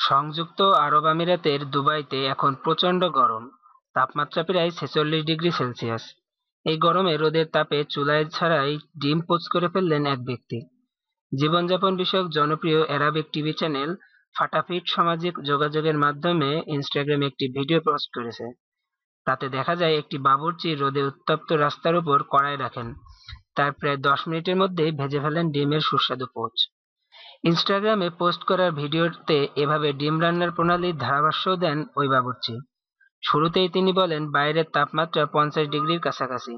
সংযুক্ত আরব আমিরাতের দুবাইতে এখন প্রচণ্ড গরম। তাপমাত্রা প্রায় ছেচল্লিশ ডিগ্রি সেলসিয়াস। এই গরমে রোদের তাপে চুলায় ছাড়াই ডিম পোচ করে ফেললেন এক ব্যক্তি। জীবনযাপন বিষয়ক জনপ্রিয় অ্যারাবিক টিভি চ্যানেল ফাটাফিট সামাজিক যোগাযোগের মাধ্যমে ইনস্টাগ্রামে একটি ভিডিও পোস্ট করেছে। তাতে দেখা যায় একটি বাবুর্চি রোদে উত্তপ্ত রাস্তার উপর কড়াই রাখেন। তার প্রায় দশ মিনিটের মধ্যেই ভেজে ফেলেন ডিমের সুস্বাদু পোচ। ইনস্টাগ্রামে পোস্ট করার ভিডিওতে এভাবে ডিম রান্নার প্রণালীর ধারাভাষ্য দেন ওই বাবুর্চি শুরুতেই তিনি বলেন, বাইরের তাপমাত্রা পঞ্চাশ ডিগ্রির কাছাকাছি।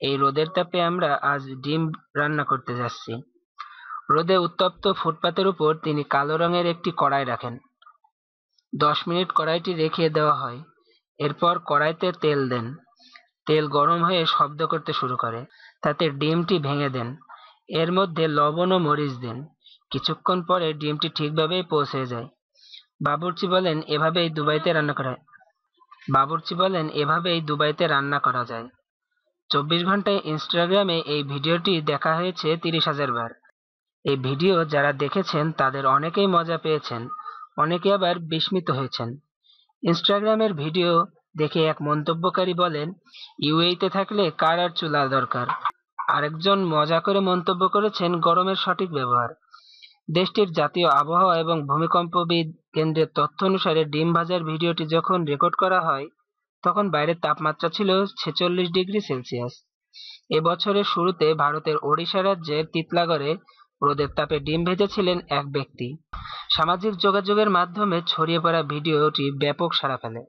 এই রোদের তাপে আমরা আজ ডিম রান্না করতে যাচ্ছি। রোদে উত্তপ্ত ফুটপাতের উপর তিনি কালো রঙের একটি কড়াই রাখেন। দশ মিনিট কড়াইটি রেখে দেওয়া হয়। এরপর কড়াইতে তেল দেন। তেল গরম হয়ে শব্দ করতে শুরু করে। তাতে ডিমটি ভেঙে দেন। এর মধ্যে লবণ ও মরিচ দিন। কিছুক্ষণ পরে ডিমটি ঠিকভাবেই পৌঁছে যায়। বাবুর্চি বলেন, এভাবেই দুবাইতে রান্না করা বাবুর্চি বলেন, এভাবেই দুবাইতে রান্না করা যায়। চব্বিশ ঘন্টায় ইনস্টাগ্রামে এই ভিডিওটি দেখা হয়েছে তিরিশ হাজার বার। এই ভিডিও যারা দেখেছেন, তাদের অনেকেই মজা পেয়েছেন, অনেকে আবার বিস্মিত হয়েছেন। ইনস্টাগ্রামের ভিডিও দেখে এক মন্তব্যকারী বলেন, ইউএইতে থাকলে কার আর চুলা দরকার? আরেকজন মজা করে মন্তব্য করেছেন, গরমের সঠিক ব্যবহার। দেশটির জাতীয় আবহাওয়া এবং ভূমিকম্পবিদ কেন্দ্রের তথ্য অনুসারে ডিম ভাজার ভিডিওটি যখন রেকর্ড করা হয়, তখন বাইরের তাপমাত্রা ছিল ছেচল্লিশ ডিগ্রি সেলসিয়াস। এবছরের শুরুতে ভারতের ওড়িশা রাজ্যের তিতলাগড়ে রোদের তাপে ডিম ভেজেছিলেন এক ব্যক্তি। সামাজিক যোগাযোগের মাধ্যমে ছড়িয়ে পড়া ভিডিওটি ব্যাপক সাড়া ফেলে।